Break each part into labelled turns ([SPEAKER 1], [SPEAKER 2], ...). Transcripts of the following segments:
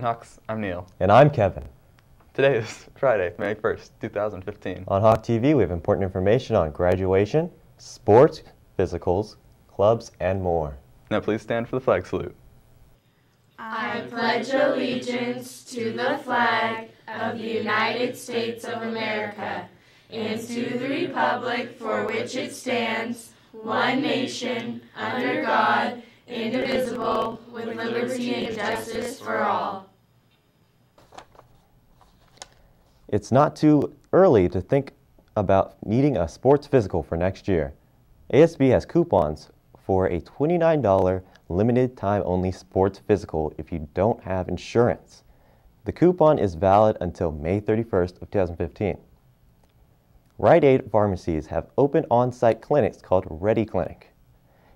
[SPEAKER 1] Morning Hawks. I'm Neil.
[SPEAKER 2] And I'm Kevin.
[SPEAKER 1] Today is Friday, May 1st, 2015.
[SPEAKER 2] On Hawk TV, we have important information on graduation, sports, physicals, clubs, and more.
[SPEAKER 1] Now please stand for the flag salute.
[SPEAKER 3] I pledge allegiance to the flag of the United States of America and to the republic for which it stands, one nation, under God, indivisible, with liberty and justice for all.
[SPEAKER 2] It's not too early to think about needing a sports physical for next year. ASB has coupons for a $29 limited time only sports physical if you don't have insurance. The coupon is valid until May 31st of 2015. Rite Aid pharmacies have open on-site clinics called RediClinic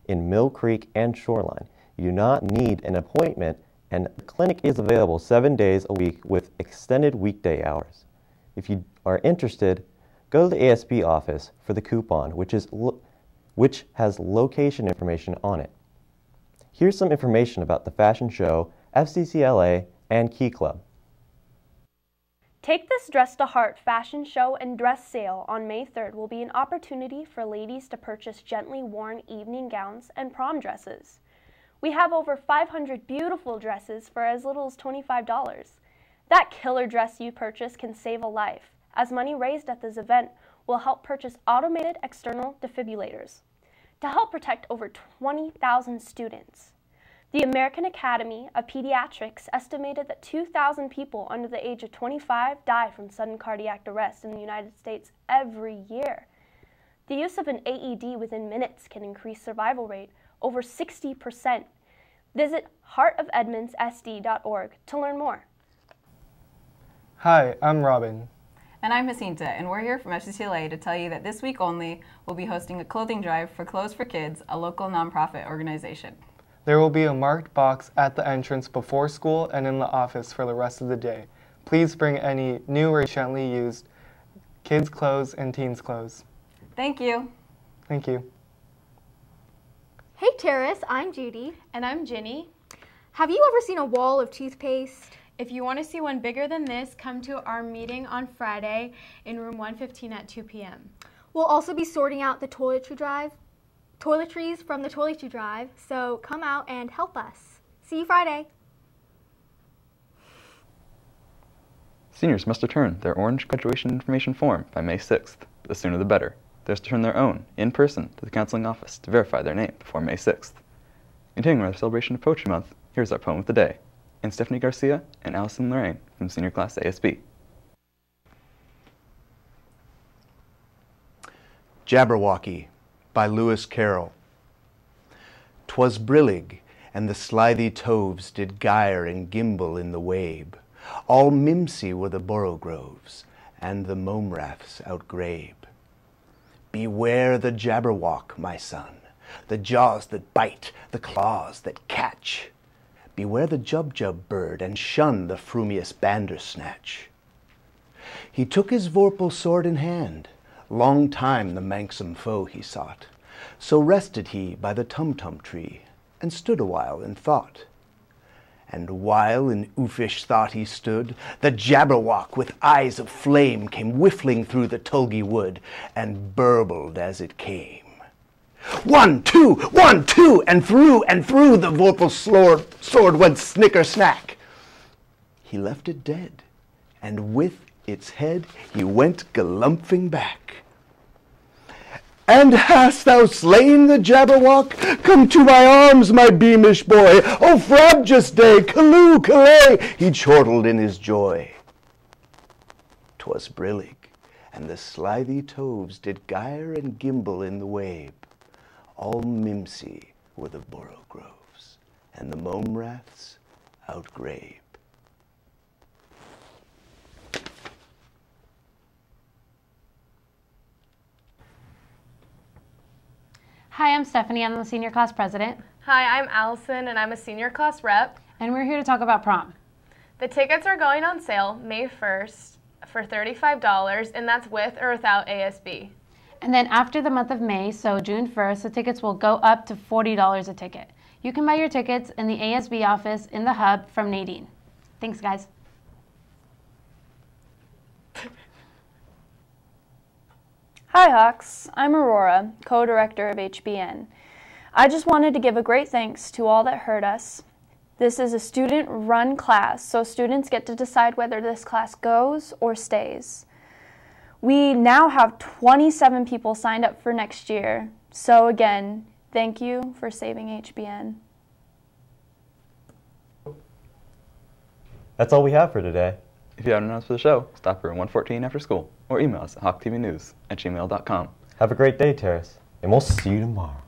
[SPEAKER 2] in Mill Creek and Shoreline. You do not need an appointment and the clinic is available seven days a week with extended weekday hours. If you are interested, go to the ASB office for the coupon, which, is which has location information on it. Here's some information about the fashion show, FCCLA, and Key Club.
[SPEAKER 4] Take This Dress to Heart fashion show and dress sale on May 3rd will be an opportunity for ladies to purchase gently worn evening gowns and prom dresses. We have over 500 beautiful dresses for as little as $25. That killer dress you purchase can save a life, as money raised at this event will help purchase automated external defibrillators to help protect over 20,000 students. The American Academy of Pediatrics estimated that 2,000 people under the age of 25 die from sudden cardiac arrest in the United States every year. The use of an AED within minutes can increase survival rate over 60%. Visit heartofedmondssd.org to learn more.
[SPEAKER 5] Hi, I'm Robin.
[SPEAKER 6] And I'm Jacinta, and we're here from FCCLA to tell you that this week only we'll be hosting a clothing drive for Clothes for Kids, a local nonprofit organization.
[SPEAKER 5] There will be a marked box at the entrance before school and in the office for the rest of the day. Please bring any new or recently used kids' clothes and teens' clothes.
[SPEAKER 6] Thank you.
[SPEAKER 5] Thank you.
[SPEAKER 7] Hey Terrace, I'm Judy.
[SPEAKER 8] And I'm Ginny.
[SPEAKER 7] Have you ever seen a wall of toothpaste?
[SPEAKER 8] If you want to see one bigger than this, come to our meeting on Friday in room 115 at 2 p.m.
[SPEAKER 7] We'll also be sorting out the toiletry drive, toiletries from the toiletry drive, so come out and help us. See you Friday.
[SPEAKER 1] Seniors must return their orange graduation information form by May 6th. The sooner the better. They're to return their own, in person, to the counseling office to verify their name before May 6th. Continuing our celebration of Poetry Month, here's our poem of the day and Stephanie Garcia and Allison Lorraine from Senior Class ASB.
[SPEAKER 9] Jabberwocky by Lewis Carroll. Twas brillig, and the slithy toves did gyre and gimble in the wabe. All mimsy were the borogoves, and the mome raths outgrabe. Beware the jabberwock, my son, the jaws that bite, the claws that catch. Beware the jubjub bird, and shun the frumious bandersnatch. He took his vorpal sword in hand, long time the manxome foe he sought. So rested he by the tumtum tree, and stood awhile in thought. And while in uffish thought he stood, the Jabberwock with eyes of flame came whiffling through the tulgey wood, and burbled as it came. One, two, one, two, and through and through the vorpal sword, sword went snicker snack. He left it dead, and with its head he went galumphing back. And hast thou slain the Jabberwock? Come to my arms, my beamish boy. O frabjous day, callooh, callay, he chortled in his joy. 'Twas brillig, and the slithy toves did gyre and gimble in the wabe. All mimsy were the borogoves, and the mome raths outgrabe.
[SPEAKER 10] Hi, I'm Stephanie. I'm the senior class president.
[SPEAKER 8] Hi, I'm Allison, and I'm a senior class rep.
[SPEAKER 10] And we're here to talk about prom.
[SPEAKER 8] The tickets are going on sale May 1st for $35, and that's with or without ASB.
[SPEAKER 10] And then after the month of May, so June 1st, the tickets will go up to $40 a ticket. You can buy your tickets in the ASB office in the hub from Nadine. Thanks, guys.
[SPEAKER 11] Hi, Hawks. I'm Aurora, co director of HBN. I just wanted to give a great thanks to all that heard us. This is a student run class, so students get to decide whether this class goes or stays. We now have 27 people signed up for next year. So, again, thank you for saving HBN.
[SPEAKER 2] That's all we have for today.
[SPEAKER 1] If you have an announcement for the show, stop by 114 after school or email us at hawktvnews at gmail.com.
[SPEAKER 2] Have a great day, Terrace, and we'll see you tomorrow.